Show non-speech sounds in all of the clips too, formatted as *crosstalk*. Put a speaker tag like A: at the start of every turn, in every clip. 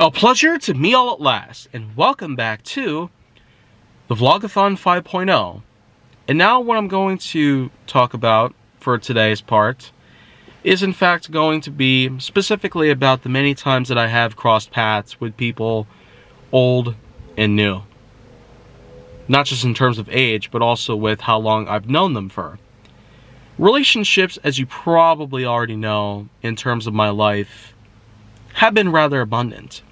A: A pleasure to me all at last, and welcome back to the Vlogathon 5.0. And now what I'm going to talk about for today's part is in fact going to be specifically about the many times that I have crossed paths with people old and new. Not just in terms of age, but also with how long I've known them for. Relationships, as you probably already know, in terms of my life, have been rather abundant.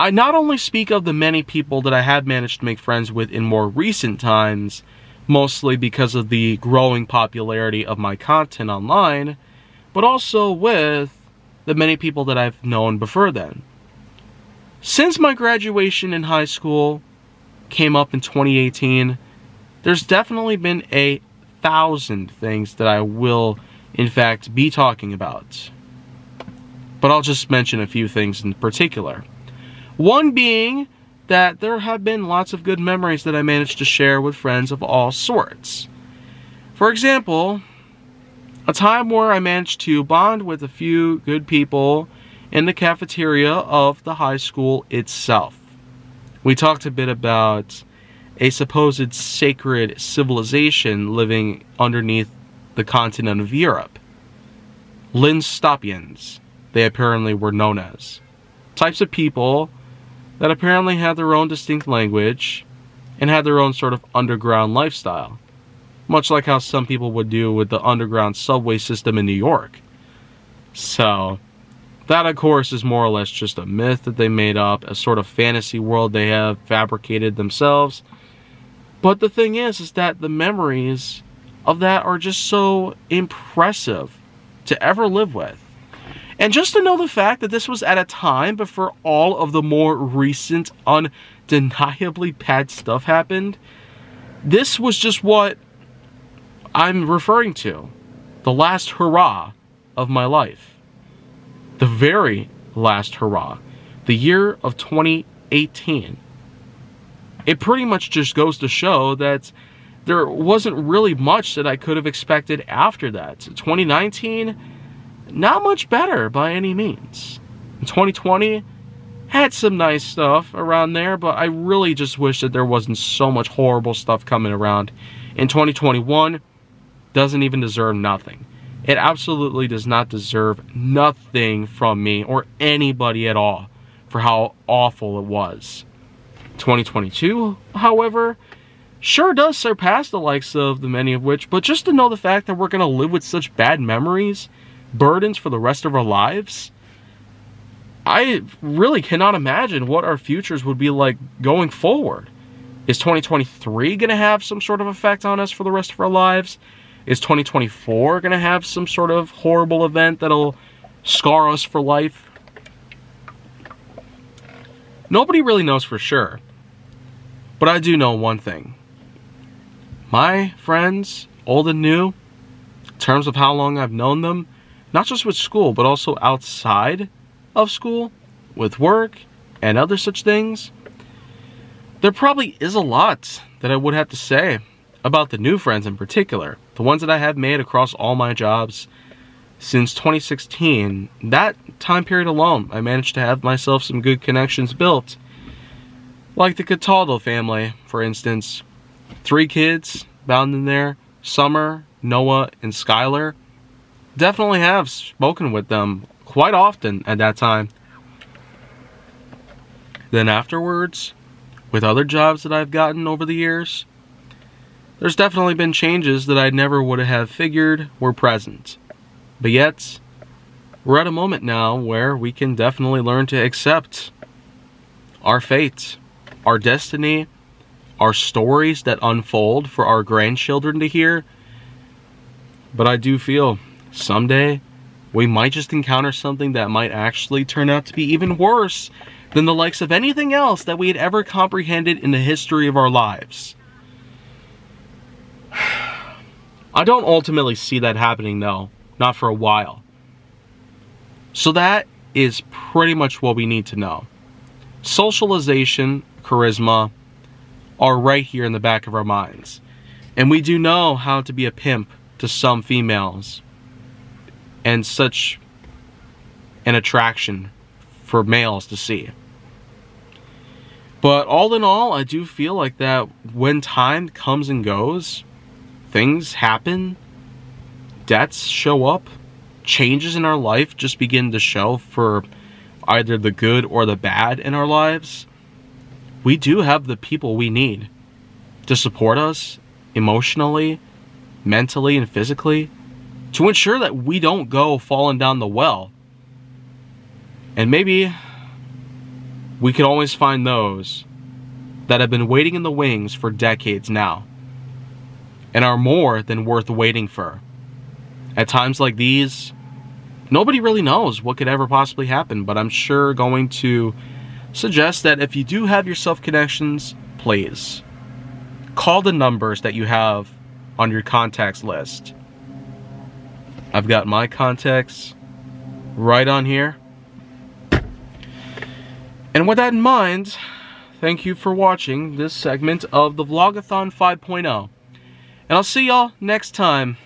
A: I not only speak of the many people that I have managed to make friends with in more recent times, mostly because of the growing popularity of my content online, but also with the many people that I've known before then. Since my graduation in high school came up in 2018, there's definitely been a thousand things that I will, in fact, be talking about but I'll just mention a few things in particular. One being that there have been lots of good memories that I managed to share with friends of all sorts. For example, a time where I managed to bond with a few good people in the cafeteria of the high school itself. We talked a bit about a supposed sacred civilization living underneath the continent of Europe. Linstopians they apparently were known as. Types of people that apparently had their own distinct language and had their own sort of underground lifestyle. Much like how some people would do with the underground subway system in New York. So, that of course is more or less just a myth that they made up, a sort of fantasy world they have fabricated themselves. But the thing is, is that the memories of that are just so impressive to ever live with. And just to know the fact that this was at a time before all of the more recent, undeniably bad stuff happened, this was just what I'm referring to. The last hurrah of my life. The very last hurrah. The year of 2018. It pretty much just goes to show that there wasn't really much that I could have expected after that. 2019 not much better by any means. In 2020, had some nice stuff around there, but I really just wish that there wasn't so much horrible stuff coming around. In 2021, doesn't even deserve nothing. It absolutely does not deserve nothing from me or anybody at all for how awful it was. 2022, however, sure does surpass the likes of the many of which, but just to know the fact that we're going to live with such bad memories burdens for the rest of our lives, I really cannot imagine what our futures would be like going forward. Is 2023 going to have some sort of effect on us for the rest of our lives? Is 2024 going to have some sort of horrible event that'll scar us for life? Nobody really knows for sure. But I do know one thing. My friends, old and new, in terms of how long I've known them, not just with school, but also outside of school, with work, and other such things, there probably is a lot that I would have to say about the new friends in particular. The ones that I have made across all my jobs since 2016. That time period alone, I managed to have myself some good connections built. Like the Cataldo family, for instance. Three kids bound in there. Summer, Noah, and Skylar definitely have spoken with them quite often at that time. Then afterwards, with other jobs that I've gotten over the years, there's definitely been changes that I never would have figured were present. But yet, we're at a moment now where we can definitely learn to accept our fate, our destiny, our stories that unfold for our grandchildren to hear. But I do feel someday we might just encounter something that might actually turn out to be even worse than the likes of anything else that we had ever comprehended in the history of our lives. *sighs* I don't ultimately see that happening though, not for a while. So that is pretty much what we need to know. Socialization, charisma are right here in the back of our minds. And we do know how to be a pimp to some females and such an attraction for males to see. But all in all, I do feel like that when time comes and goes, things happen, debts show up, changes in our life just begin to show for either the good or the bad in our lives. We do have the people we need to support us emotionally, mentally, and physically to ensure that we don't go falling down the well. And maybe we can always find those that have been waiting in the wings for decades now and are more than worth waiting for. At times like these, nobody really knows what could ever possibly happen, but I'm sure going to suggest that if you do have your self connections, please call the numbers that you have on your contacts list. I've got my contacts right on here. And with that in mind, thank you for watching this segment of the Vlogathon 5.0. And I'll see y'all next time.